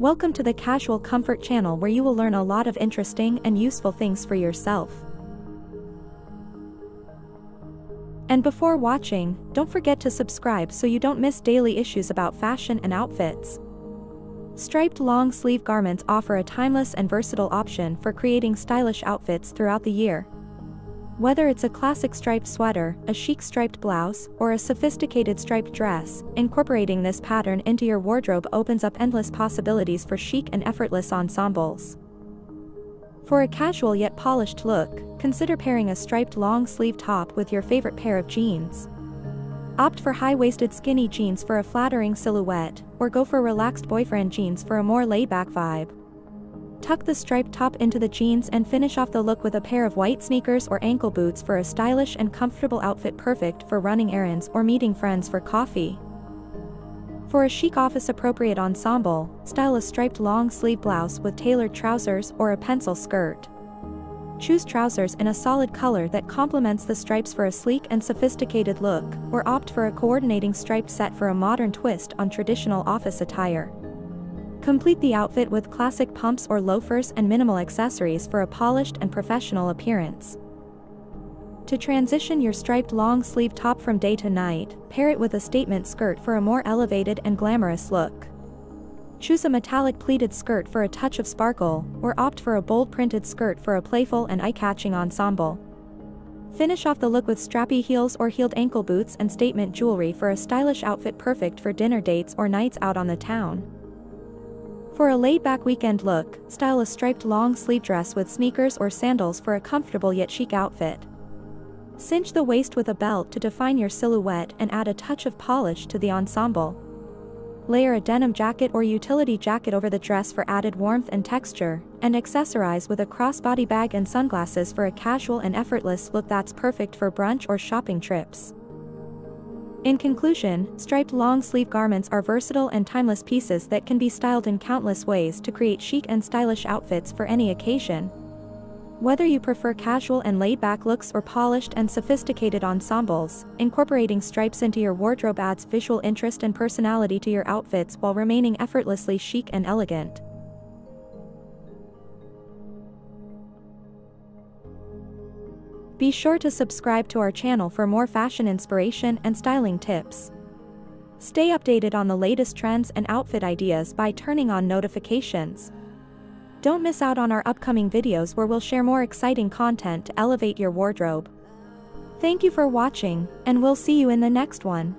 Welcome to the Casual Comfort channel where you will learn a lot of interesting and useful things for yourself. And before watching, don't forget to subscribe so you don't miss daily issues about fashion and outfits. Striped long sleeve garments offer a timeless and versatile option for creating stylish outfits throughout the year. Whether it's a classic striped sweater, a chic striped blouse, or a sophisticated striped dress, incorporating this pattern into your wardrobe opens up endless possibilities for chic and effortless ensembles. For a casual yet polished look, consider pairing a striped long sleeve top with your favorite pair of jeans. Opt for high-waisted skinny jeans for a flattering silhouette, or go for relaxed boyfriend jeans for a more laid-back vibe. Tuck the striped top into the jeans and finish off the look with a pair of white sneakers or ankle boots for a stylish and comfortable outfit perfect for running errands or meeting friends for coffee. For a chic office-appropriate ensemble, style a striped long-sleeve blouse with tailored trousers or a pencil skirt. Choose trousers in a solid color that complements the stripes for a sleek and sophisticated look, or opt for a coordinating striped set for a modern twist on traditional office attire. Complete the outfit with classic pumps or loafers and minimal accessories for a polished and professional appearance. To transition your striped long sleeve top from day to night, pair it with a statement skirt for a more elevated and glamorous look. Choose a metallic pleated skirt for a touch of sparkle, or opt for a bold printed skirt for a playful and eye-catching ensemble. Finish off the look with strappy heels or heeled ankle boots and statement jewelry for a stylish outfit perfect for dinner dates or nights out on the town. For a laid-back weekend look, style a striped long-sleeve dress with sneakers or sandals for a comfortable yet chic outfit. Cinch the waist with a belt to define your silhouette and add a touch of polish to the ensemble. Layer a denim jacket or utility jacket over the dress for added warmth and texture, and accessorize with a crossbody bag and sunglasses for a casual and effortless look that's perfect for brunch or shopping trips. In conclusion, striped long-sleeve garments are versatile and timeless pieces that can be styled in countless ways to create chic and stylish outfits for any occasion. Whether you prefer casual and laid-back looks or polished and sophisticated ensembles, incorporating stripes into your wardrobe adds visual interest and personality to your outfits while remaining effortlessly chic and elegant. Be sure to subscribe to our channel for more fashion inspiration and styling tips. Stay updated on the latest trends and outfit ideas by turning on notifications. Don't miss out on our upcoming videos where we'll share more exciting content to elevate your wardrobe. Thank you for watching, and we'll see you in the next one.